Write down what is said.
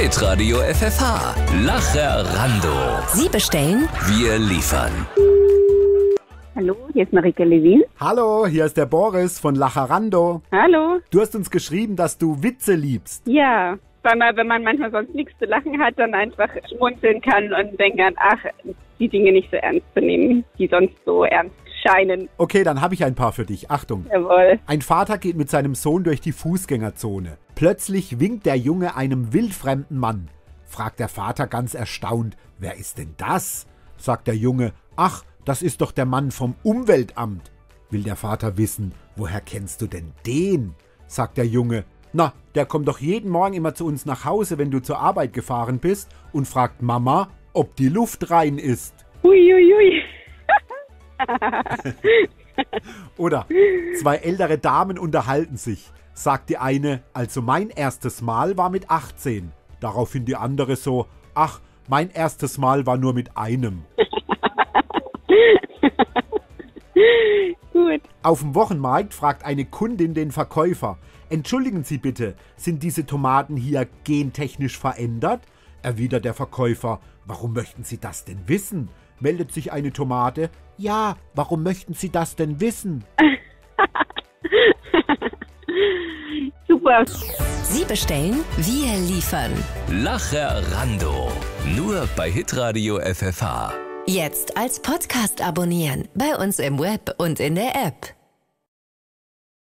Hitradio FFH. Lacherando. Sie bestellen, Wir liefern. Hallo, hier ist Marike Levin. Hallo, hier ist der Boris von Lacherando. Hallo. Du hast uns geschrieben, dass du Witze liebst. Ja, weil man, wenn man manchmal sonst nichts zu lachen hat, dann einfach schmunzeln kann und denken, ach, die Dinge nicht so ernst zu nehmen, die sonst so ernst scheinen. Okay, dann habe ich ein paar für dich. Achtung. Jawohl. Ein Vater geht mit seinem Sohn durch die Fußgängerzone. Plötzlich winkt der Junge einem wildfremden Mann. Fragt der Vater ganz erstaunt, wer ist denn das? Sagt der Junge, ach, das ist doch der Mann vom Umweltamt. Will der Vater wissen, woher kennst du denn den? Sagt der Junge, na, der kommt doch jeden Morgen immer zu uns nach Hause, wenn du zur Arbeit gefahren bist und fragt Mama, ob die Luft rein ist. Huiuiui. Oder zwei ältere Damen unterhalten sich. Sagt die eine, also mein erstes Mal war mit 18. Daraufhin die andere so, ach, mein erstes Mal war nur mit einem. Gut. Auf dem Wochenmarkt fragt eine Kundin den Verkäufer, entschuldigen Sie bitte, sind diese Tomaten hier gentechnisch verändert? Erwidert der Verkäufer, warum möchten Sie das denn wissen? Meldet sich eine Tomate, ja, warum möchten Sie das denn wissen? Super. Sie bestellen, wir liefern. Lacherando. Nur bei Hitradio FFH. Jetzt als Podcast abonnieren. Bei uns im Web und in der App.